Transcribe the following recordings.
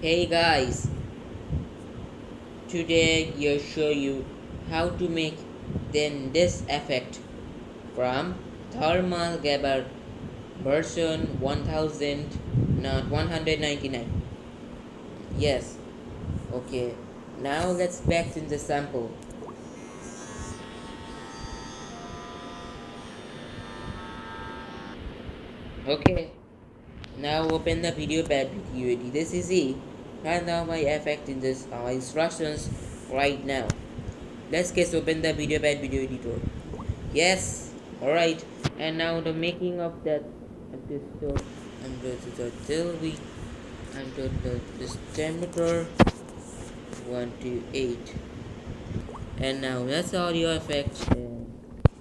Hey guys, today I'll show you how to make then this effect from Thermal Gabber version 1000 not 199 yes okay now let's back in the sample. Okay now open the video pad with UAD this is it. And now my effect in this uh, instructions right now. Let's get open the video pad video editor yes. All right and now the making of that episode. Under the we under the temperature 1 to 8 and now that's audio effect and,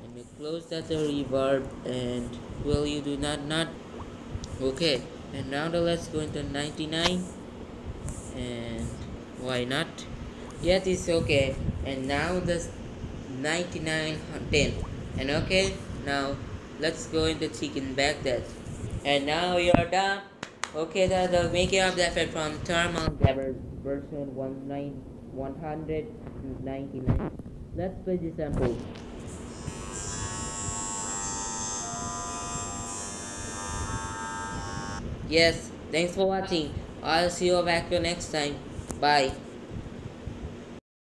and we close that the reverb and will you do not not okay and now the let's go into 99 and why not? Yes it's okay. And now this 99 10 and okay now let's go into chicken back that and now you're done. Okay the, the making of the effect from thermal version 19 199 let's play the sample yes thanks for watching. I'll see you back here next time. Bye